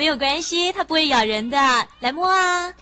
没有关系它不会咬人的。来摸啊。